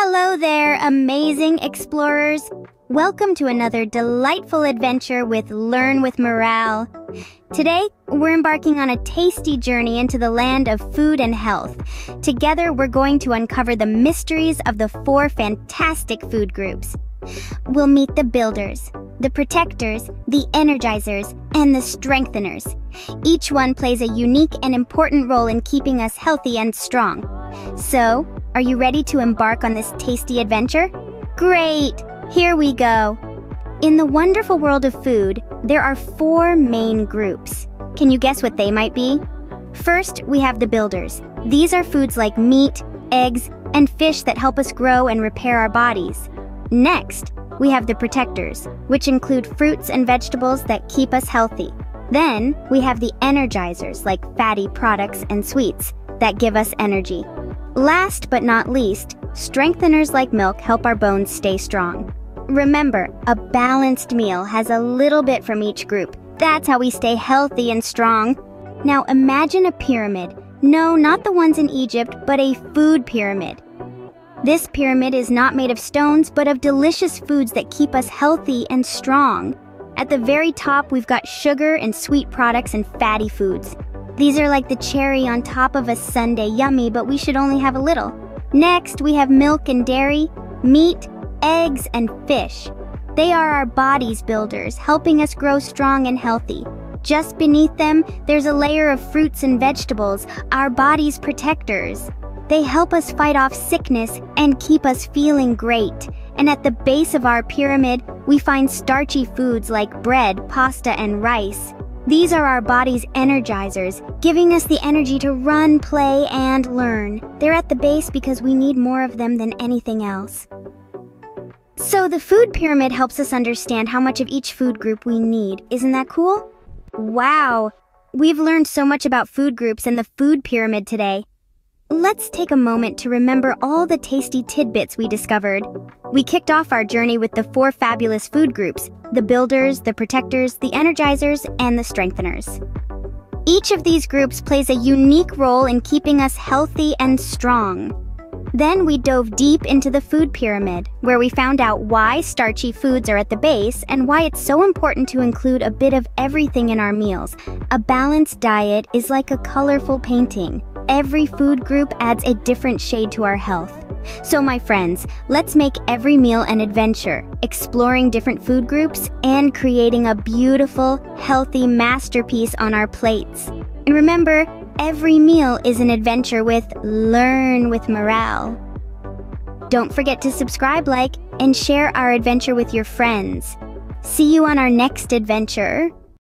Hello there, amazing explorers. Welcome to another delightful adventure with Learn with Miral. Today, we're embarking on a tasty journey into the land of food and health. Together, we're going to uncover the mysteries of the four fantastic food groups. We'll meet the builders, the protectors, the energizers, and the strengtheners. Each one plays a unique and important role in keeping us healthy and strong. So, are you ready to embark on this tasty adventure? Great! Here we go. In the wonderful world of food, there are four main groups. Can you guess what they might be? First, we have the builders. These are foods like meat, eggs, and fish that help us grow and repair our bodies. Next, we have the protectors, which include fruits and vegetables that keep us healthy. Then, we have the energizers like fatty products and sweets that give us energy. Last but not least, strengtheners like milk help our bones stay strong. Remember, a balanced meal has a little bit from each group. That's how we stay healthy and strong. Now imagine a pyramid. No, not the ones in Egypt, but a food pyramid. This pyramid is not made of stones, but of delicious foods that keep us healthy and strong. At the very top, we've got sugar and sweet products and fatty foods. These are like the cherry on top of a sundae, yummy, but we should only have a little. Next, we have milk and dairy, meat, eggs, and fish. They are our body's builders, helping us grow strong and healthy. Just beneath them, there's a layer of fruits and vegetables, our body's protectors. They help us fight off sickness and keep us feeling great. And at the base of our pyramid, we find starchy foods like bread, pasta, and rice. These are our body's energizers, giving us the energy to run, play, and learn. They're at the base because we need more of them than anything else. So the food pyramid helps us understand how much of each food group we need. Isn't that cool? Wow! We've learned so much about food groups and the food pyramid today. Let's take a moment to remember all the tasty tidbits we discovered. We kicked off our journey with the four fabulous food groups the builders, the protectors, the energizers, and the strengtheners. Each of these groups plays a unique role in keeping us healthy and strong. Then we dove deep into the food pyramid, where we found out why starchy foods are at the base and why it's so important to include a bit of everything in our meals. A balanced diet is like a colorful painting. Every food group adds a different shade to our health. So, my friends, let's make every meal an adventure, exploring different food groups and creating a beautiful, healthy masterpiece on our plates. And remember, every meal is an adventure with Learn with Miral. Don't forget to subscribe, like, and share our adventure with your friends. See you on our next adventure.